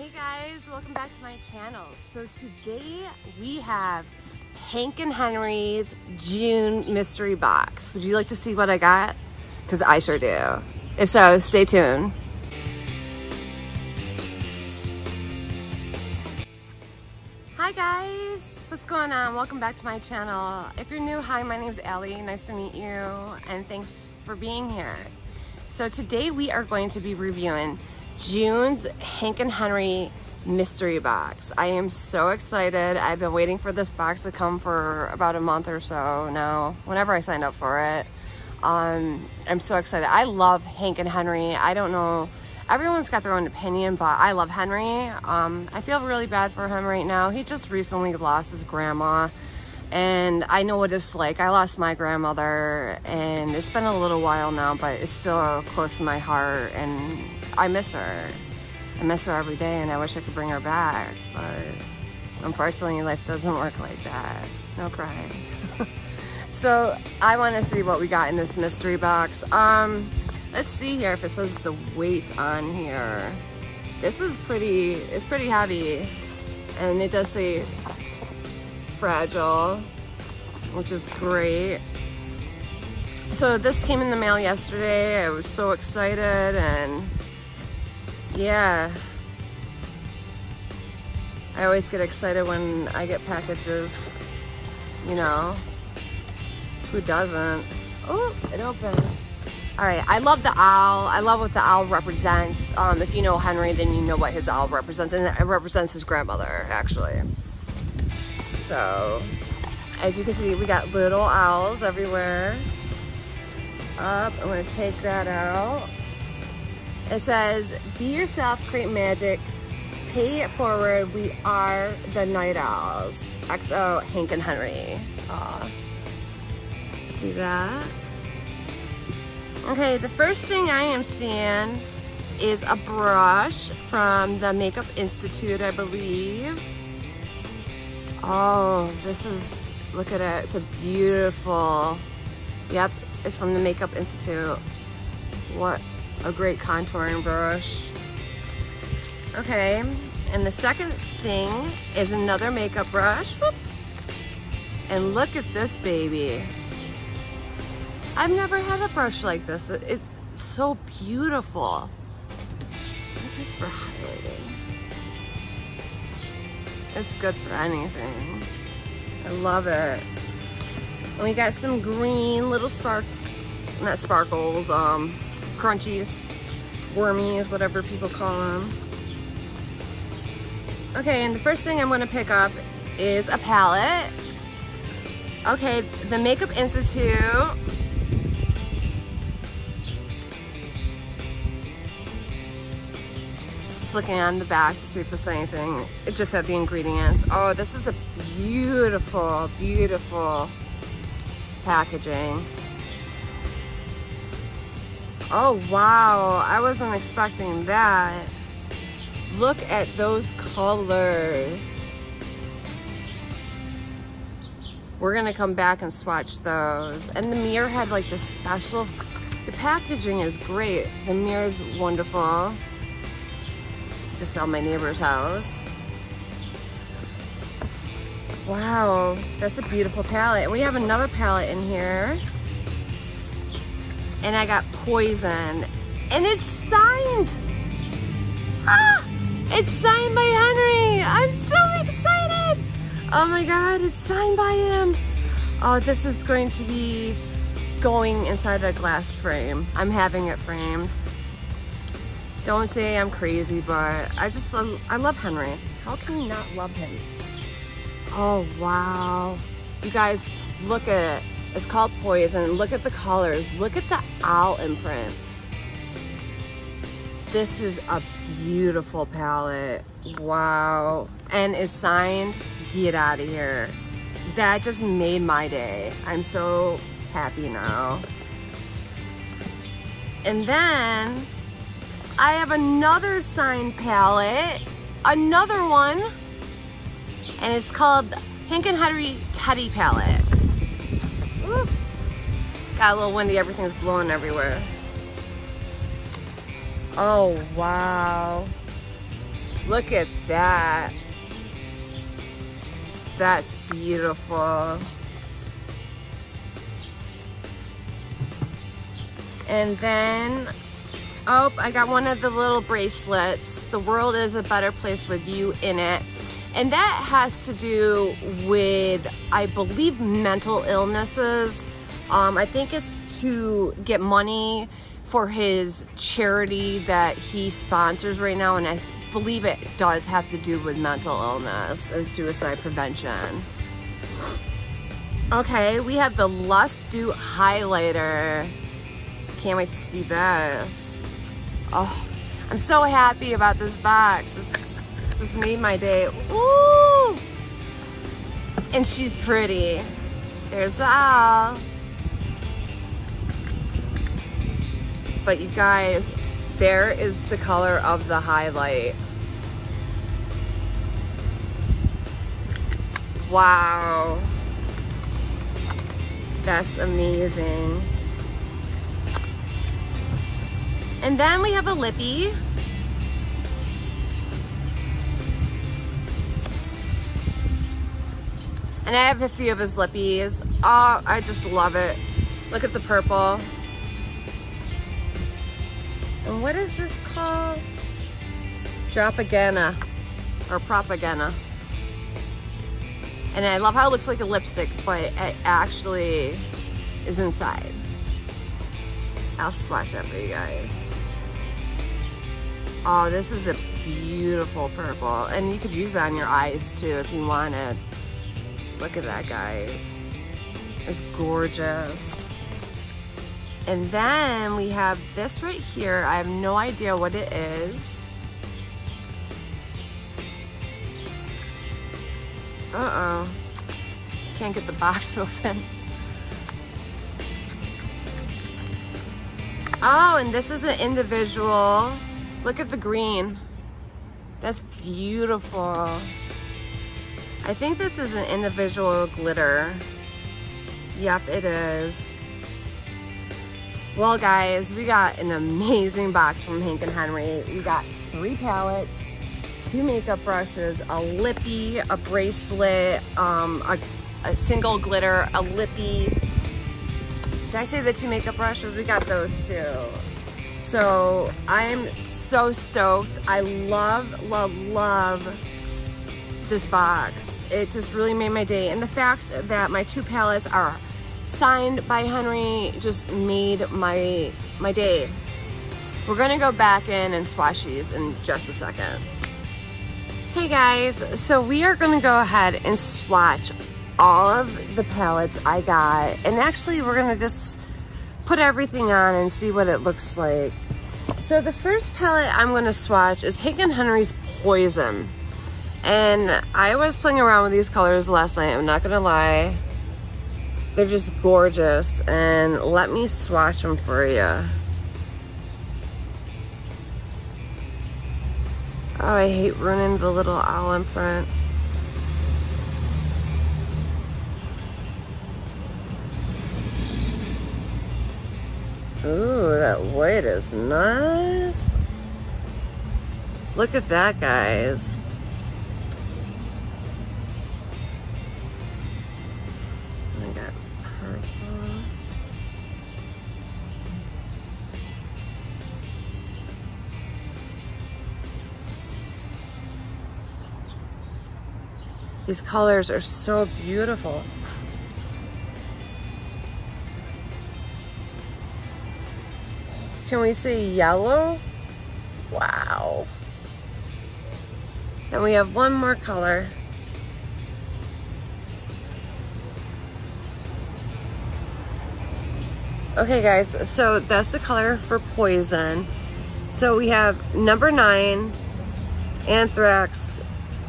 Hey guys, welcome back to my channel. So today we have Hank and Henry's June mystery box. Would you like to see what I got? Because I sure do. If so, stay tuned. Hi guys, what's going on? Welcome back to my channel. If you're new, hi, my name's Allie. Nice to meet you and thanks for being here. So today we are going to be reviewing June's Hank and Henry mystery box. I am so excited. I've been waiting for this box to come for about a month or so now, whenever I signed up for it. Um, I'm so excited. I love Hank and Henry. I don't know, everyone's got their own opinion, but I love Henry. Um, I feel really bad for him right now. He just recently lost his grandma and I know what it's like. I lost my grandmother and it's been a little while now, but it's still close to my heart and I miss her. I miss her every day and I wish I could bring her back, but unfortunately life doesn't work like that. No crying. so I want to see what we got in this mystery box. Um, let's see here if it says the weight on here. This is pretty, it's pretty heavy and it does say fragile, which is great. So this came in the mail yesterday. I was so excited and yeah. I always get excited when I get packages, you know. Who doesn't? Oh, it opened. All right, I love the owl. I love what the owl represents. Um, if you know Henry, then you know what his owl represents. And it represents his grandmother, actually. So, as you can see, we got little owls everywhere. Up, I'm gonna take that out. It says, be yourself, create magic, pay it forward, we are the Night Owls. XO, Hank and Henry. Aw. See that? Okay, the first thing I am seeing is a brush from the Makeup Institute, I believe. Oh, this is, look at it. It's a beautiful, yep, it's from the Makeup Institute. What a great contouring brush. Okay, and the second thing is another makeup brush. Whoop. And look at this baby. I've never had a brush like this. It's so beautiful. This is for highlighting. It's good for anything. I love it. And we got some green little spark, not sparkles, um, crunchies, wormies, whatever people call them. Okay, and the first thing I'm gonna pick up is a palette. Okay, the Makeup Institute. Just looking on the back to see if there's anything. It just had the ingredients. Oh, this is a beautiful, beautiful packaging. Oh, wow. I wasn't expecting that. Look at those colors. We're gonna come back and swatch those. And the mirror had like this special, the packaging is great. The mirror is wonderful. To sell my neighbor's house. Wow, that's a beautiful palette. We have another palette in here. And I got Poison. And it's signed. Ah! It's signed by Henry. I'm so excited. Oh my God, it's signed by him. Oh, this is going to be going inside a glass frame. I'm having it framed. Don't say I'm crazy, but I just, I love Henry. How can you not love him? Oh, wow. You guys, look at it. It's called Poison. Look at the colors. Look at the owl imprints. This is a beautiful palette. Wow. And it's signed, get out of here. That just made my day. I'm so happy now. And then I have another signed palette, another one, and it's called Hank and Henry Teddy Palette. Got a little windy, everything's blowing everywhere. Oh, wow. Look at that. That's beautiful. And then, oh, I got one of the little bracelets. The world is a better place with you in it. And that has to do with, I believe, mental illnesses. Um, I think it's to get money for his charity that he sponsors right now. And I believe it does have to do with mental illness and suicide prevention. Okay, we have the Lust Dew Highlighter. Can't wait to see this. Oh, I'm so happy about this box. This just made my day. Ooh! And she's pretty. There's Al. But you guys, there is the color of the highlight. Wow. That's amazing. And then we have a lippy. And I have a few of his lippies. Oh, I just love it. Look at the purple. And what is this called? Dropagana or propaganda. And I love how it looks like a lipstick, but it actually is inside. I'll swatch that for you guys. Oh, this is a beautiful purple. And you could use that on your eyes too if you wanted. Look at that, guys. It's gorgeous. And then we have this right here. I have no idea what it is. Uh-oh. Can't get the box open. Oh, and this is an individual. Look at the green. That's beautiful. I think this is an individual glitter. Yep, it is. Well, guys, we got an amazing box from Hank and Henry. We got three palettes, two makeup brushes, a lippy, a bracelet, um, a, a single glitter, a lippy. Did I say the two makeup brushes? We got those too. So I'm so stoked. I love, love, love this box. It just really made my day. And the fact that my two palettes are signed by Henry just made my, my day. We're gonna go back in and swatch these in just a second. Hey guys, so we are gonna go ahead and swatch all of the palettes I got. And actually we're gonna just put everything on and see what it looks like. So the first palette I'm gonna swatch is Hank and Henry's Poison. And I was playing around with these colors last night, I'm not gonna lie. They're just gorgeous. And let me swatch them for you. Oh, I hate ruining the little owl imprint. Ooh, that white is nice. Look at that, guys. These colors are so beautiful. Can we see yellow? Wow. Then we have one more color. Okay guys, so that's the color for Poison. So we have number nine, Anthrax,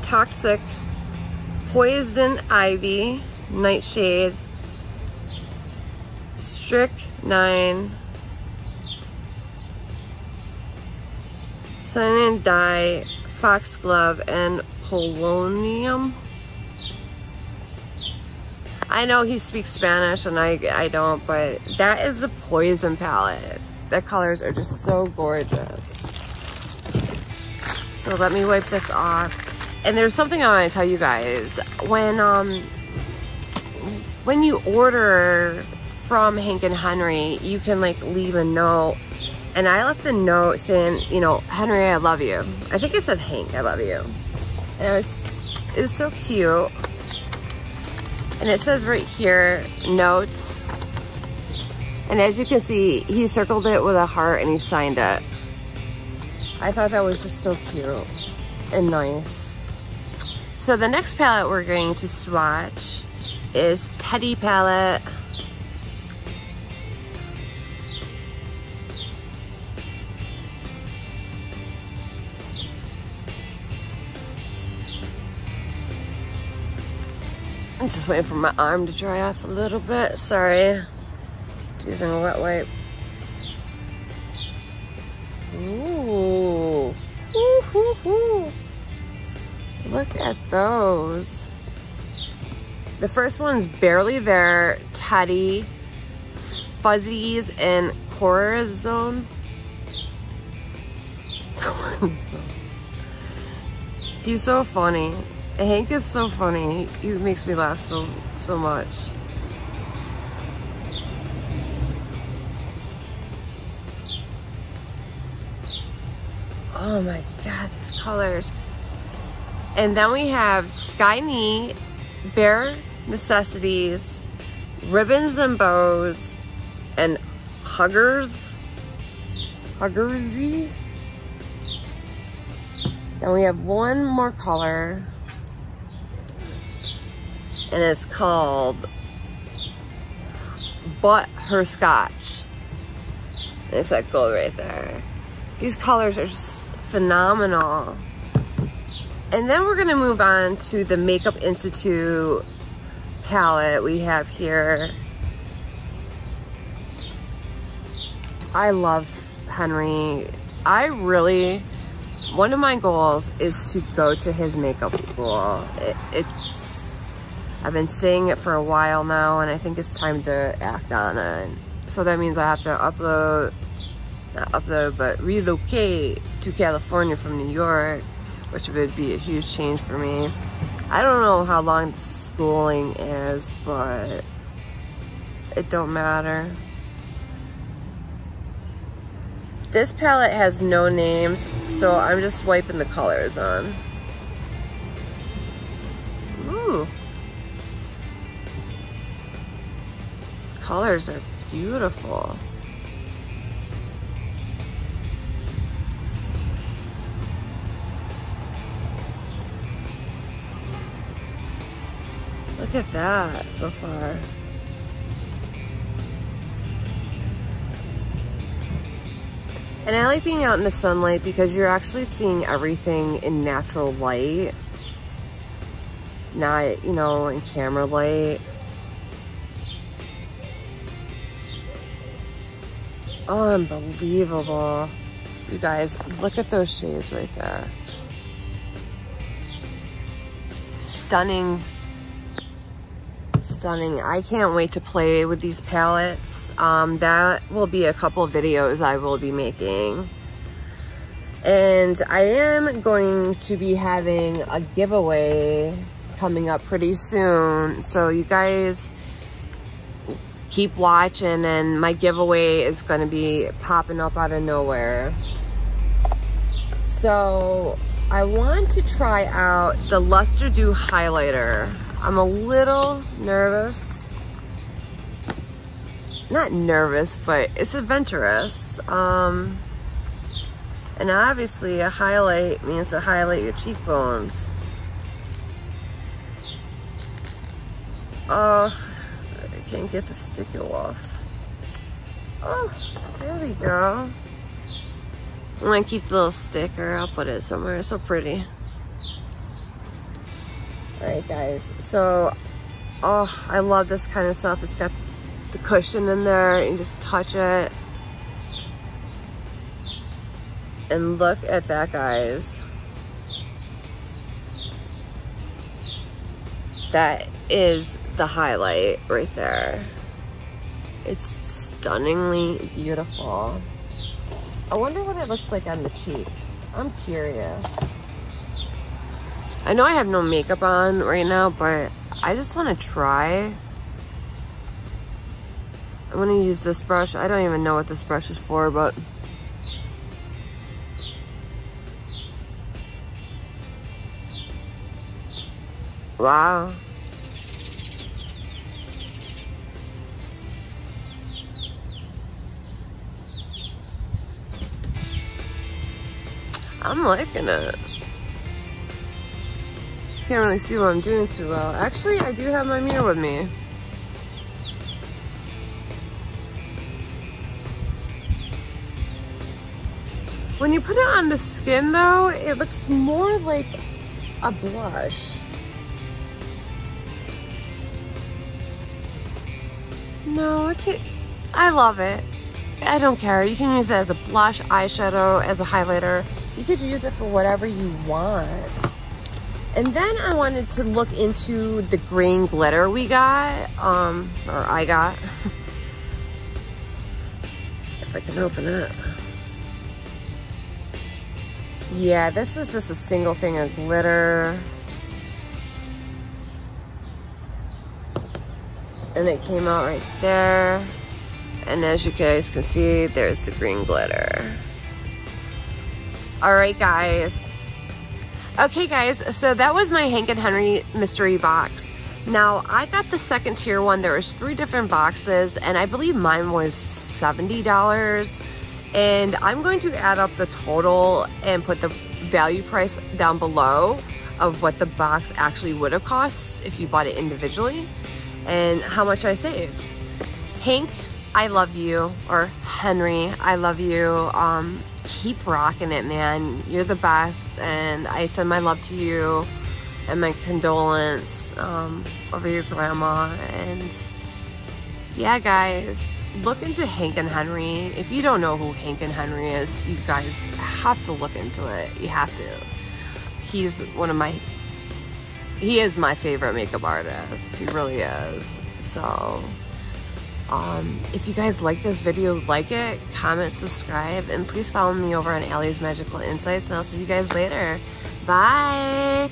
Toxic, Poison Ivy, Nightshade, Strychnine, Cyanide, Foxglove, and Polonium. I know he speaks Spanish and I, I don't, but that is the Poison palette. The colors are just so gorgeous. So let me wipe this off. And there's something I want to tell you guys. When um when you order from Hank and Henry, you can like leave a note. And I left a note saying, you know, Henry, I love you. I think it said Hank, I love you. And it was, it was so cute. And it says right here, notes. And as you can see, he circled it with a heart and he signed it. I thought that was just so cute and nice. So the next palette we're going to swatch is Teddy palette. I'm just waiting for my arm to dry off a little bit. Sorry. Using a wet wipe. Ooh. Ooh. Look at those. The first one's Barely There, Teddy, Fuzzies, and Corazon. He's so funny. Hank is so funny. He makes me laugh so, so much. Oh my God, these colors. And then we have Sky Knee, Bare Necessities, Ribbons and Bows, and Huggers. Huggersy. Then we have one more color. And it's called Butterscotch. There's that gold right there. These colors are just phenomenal. And then we're gonna move on to the Makeup Institute palette we have here. I love Henry. I really, one of my goals is to go to his makeup school. It, it's, I've been saying it for a while now and I think it's time to act on it. So that means I have to upload, not upload, but relocate to California from New York which would be a huge change for me. I don't know how long schooling is, but it don't matter. This palette has no names, so I'm just wiping the colors on. Ooh. Colors are beautiful. Look at that so far. And I like being out in the sunlight because you're actually seeing everything in natural light. Not, you know, in camera light. Unbelievable. You guys, look at those shades right there. Stunning stunning. I can't wait to play with these palettes. Um, that will be a couple videos I will be making. And I am going to be having a giveaway coming up pretty soon. So you guys keep watching and my giveaway is going to be popping up out of nowhere. So I want to try out the Luster Dew Highlighter. I'm a little nervous. Not nervous, but it's adventurous. Um, and obviously a highlight means to highlight your cheekbones. Oh, I can't get the sticker off. Oh, there we go. I'm gonna keep the little sticker. I'll put it somewhere. It's so pretty. All right, guys. So, oh, I love this kind of stuff. It's got the cushion in there. You just touch it. And look at that, guys. That is the highlight right there. It's stunningly beautiful. I wonder what it looks like on the cheek. I'm curious. I know I have no makeup on right now, but I just want to try. I'm going to use this brush. I don't even know what this brush is for, but... Wow. I'm liking it. I can't really see what I'm doing too well. Actually, I do have my mirror with me. When you put it on the skin though, it looks more like a blush. No, I can't. I love it. I don't care. You can use it as a blush, eyeshadow, as a highlighter. You could use it for whatever you want. And then I wanted to look into the green glitter we got, um, or I got. if I can open it. Yeah, this is just a single thing of glitter. And it came out right there. And as you guys can see, there's the green glitter. All right, guys. Okay, guys, so that was my Hank and Henry mystery box. Now, I got the second tier one. There was three different boxes, and I believe mine was $70. And I'm going to add up the total and put the value price down below of what the box actually would have cost if you bought it individually and how much I saved. Hank, I love you, or Henry, I love you. Um, keep rocking it, man. You're the best, and I send my love to you and my condolence um, over your grandma. And yeah, guys, look into Hank and Henry. If you don't know who Hank and Henry is, you guys have to look into it. You have to. He's one of my, he is my favorite makeup artist. He really is. So, um, if you guys like this video, like it, comment, subscribe, and please follow me over on Allie's Magical Insights, and I'll see you guys later. Bye!